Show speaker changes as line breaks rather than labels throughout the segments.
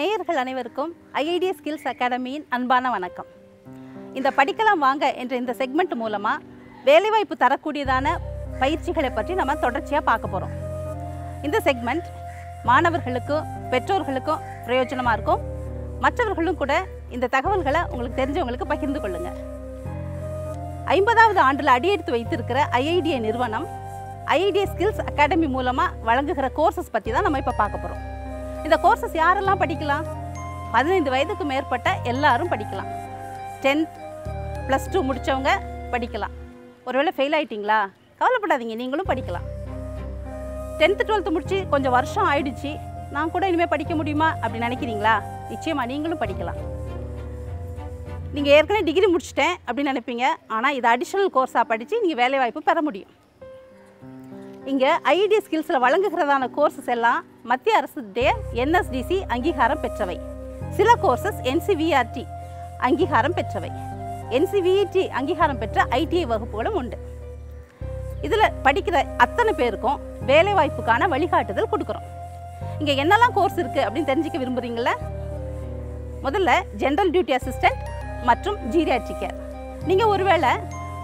நேயர்கள் அனைவருக்கும் IIT skills அகாடமியின் அன்பான வணக்கம். இந்த படிக்கலாம் வாங்க என்ற இந்த செக்மெண்ட் மூலமாக வேலைவாய்ப்பு தரக்கூடியதான பயிற்சிகளை பற்றி நம்ம தொடர்ச்சியாக பார்க்க போகிறோம் இந்த செக்மெண்ட் மாணவர்களுக்கும் பெற்றோர்களுக்கும் பிரயோஜனமாக இருக்கும். மற்றவர்களும் கூட இந்த தகவல்களை உங்களுக்கு தெரிஞ்சவங்களுக்கு பகிர்ந்து கொள்ளுங்கள் ஐம்பதாவது ஆண்டில் அடியெடுத்து வைத்திருக்கிற ஐஐடிஐ நிறுவனம் ஐஐடிஐ ஸ்கில்ஸ் அகாடமி மூலமாக வழங்குகிற கோர்சஸ் பற்றி தான் நம்ம இப்போ பார்க்க போகிறோம் இந்த கோர்சஸ் யாரெல்லாம் படிக்கலாம்? பதினைந்து வயதுக்கு மேற்பட்ட எல்லாரும் படிக்கலாம். டென்த் ப்ளஸ் டூ முடித்தவங்க படிக்கலாம். ஒருவேளை ஃபெயில் ஆகிட்டிங்களா கவலைப்படாதீங்க நீங்களும் படிக்கலாம். டென்த்து டுவெல்த்து முடித்து கொஞ்சம் வருஷம் ஆயிடுச்சு. நான் கூட இனிமேல் படிக்க முடியுமா அப்படி நினைக்கிறீங்களா? நிச்சயமாக நீங்களும் படிக்கலாம். நீங்கள் ஏற்கனவே டிகிரி முடிச்சிட்டேன் அப்படின்னு நினைப்பீங்க. ஆனால் இது அடிஷ்னல் கோர்ஸாக படித்து நீங்கள் வேலைவாய்ப்பு பெற முடியும். இங்கே ஐடி ஸ்கில்ஸில் வழங்குகிறதான கோர்சஸ் எல்லாம் மத்திய அரசுடைய என்எஸ்டிசி அங்கீகாரம் பெற்றவை. சில கோர்சஸ் என்சிவிஆர்டி அங்கீகாரம் பெற்றவை. என்சிவிஇடி அங்கீகாரம் பெற்ற ஐடிஐ வகுப்புகளும் உண்டு. இதில் படிக்கிற அத்தனை பேருக்கும் வேலைவாய்ப்புக்கான வழிகாட்டுதல் கொடுக்குறோம். இங்கே என்னெல்லாம் கோர்ஸ் இருக்குது அப்படின்னு தெரிஞ்சுக்க விரும்புகிறீங்களா முதல்ல ஜென்ரல் டியூட்டி அசிஸ்டன்ட் மற்றும் ஜீரியாட்ரிக் கேர் நீங்கள் ஒருவேளை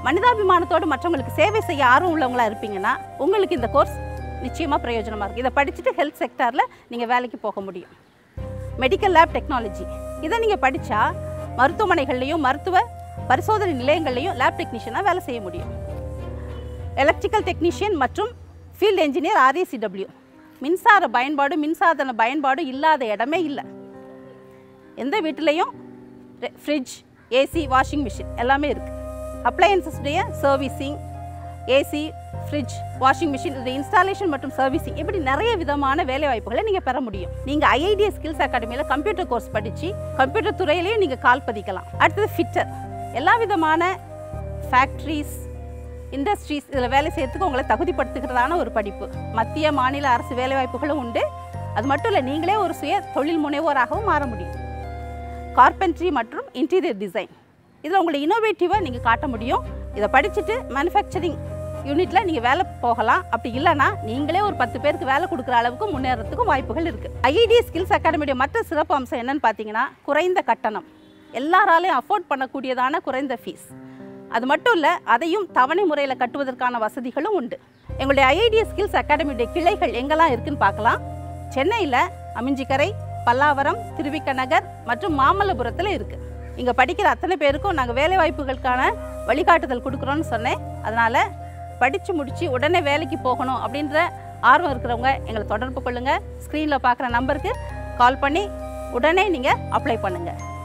மனிதாபிமானத்தோடு மற்றவங்களுக்கு சேவை செய்ய ஆர்வம் உள்ளவங்களா இருப்பீங்கன்னா உங்களுக்கு இந்த கோர்ஸ் நிச்சயமாக பிரயோஜனமாக இருக்கும் இதை படிச்சுட்டு ஹெல்த் செக்டாரில் நீங்கள் வேலைக்கு போக முடியும். மெடிக்கல் லேப் டெக்னாலஜி இதை நீங்கள் படித்தா மருத்துவமனைகள்லையும் மருத்துவ பரிசோதனை நிலையங்கள்லையும் லேப் டெக்னீஷியனாக வேலை செய்ய முடியும். எலக்ட்ரிக்கல் டெக்னீஷியன் மற்றும் ஃபீல்டு என்ஜினியர் ஆர்ஏசிடபிள்யூ மின்சார பயன்பாடு மின்சாதன பயன்பாடு இல்லாத இடமே இல்லை. எந்த வீட்டிலையும் ஃப்ரிட்ஜ் ஏசி வாஷிங் மிஷின் எல்லாமே இருக்குது அப்ளையன்சஸ்டைய servicing AC fridge washing machine இது இன்ஸ்டாலேஷன் மற்றும் சர்வீசிங் இப்படி நிறைய விதமான வேலைவாய்ப்புகளை நீங்கள் பெற முடியும். நீங்கள் ஐஐடி ஸ்கில்ஸ் அகாடமியில் கம்ப்யூட்டர் கோர்ஸ் படித்து கம்ப்யூட்டர் துறையிலையும் நீங்கள் கால் பதிக்கலாம். அடுத்தது ஃபிட்டர் எல்லா விதமான ஃபேக்ட்ரிஸ் இண்டஸ்ட்ரீஸ் இதில் வேலை செய்யறதுக்கு உங்களை தகுதிப்படுத்துகிறதான ஒரு படிப்பு. மத்திய மாநில அரசு வேலைவாய்ப்புகளும் உண்டு. அது மட்டும் இல்லை நீங்களே ஒரு சுய தொழில் முனைவோராகவும் மாற முடியும். கார்பென்ட்ரி மற்றும் இன்டீரியர் டிசைன் இதில் உங்களை இனோவேட்டிவாக நீங்கள் காட்ட முடியும். இதை படிச்சுட்டு மேனுஃபேக்சரிங் யூனிட்டில் நீங்கள் வேலை போகலாம். அப்படி இல்லைன்னா நீங்களே ஒரு பத்து பேருக்கு வேலை கொடுக்குற அளவுக்கு முன்னேறதுக்கும் வாய்ப்புகள் இருக்குது ஐஐடி ஸ்கில்ஸ் அகாடமியுடைய மற்ற சிறப்பு அம்சம் என்னென்னு பார்த்தீங்கன்னா குறைந்த கட்டணம். எல்லாராலையும் அஃபோர்ட் பண்ணக்கூடியதான குறைந்த ஃபீஸ் அது மட்டும் இல்லை அதையும் தவணை முறையில் கட்டுவதற்கான வசதிகளும் உண்டு. எங்களுடைய ஐஐடி ஸ்கில்ஸ் அகாடமியுடைய கிளைகள் எங்கெல்லாம் இருக்குன்னு பார்க்கலாம். சென்னையில் அமிஞ்சிக்கரை பல்லாவரம் திருவிக்க நகர் மற்றும் மாமல்லபுரத்தில் இருக்குது இங்கே படிக்கிற அத்தனை பேருக்கும் நாங்கள் வேலைவாய்ப்புகளுக்கான வழிகாட்டுதல் கொடுக்குறோன்னு சொன்னேன். அதனால் படித்து முடித்து உடனே வேலைக்கு போகணும் அப்படின்ற ஆர்வம் இருக்கிறவங்க எங்களை தொடர்பு கொள்ளுங்கள் ஸ்க்ரீனில் பார்க்குற நம்பருக்கு கால் பண்ணி உடனே நீங்கள் அப்ளை பண்ணுங்கள்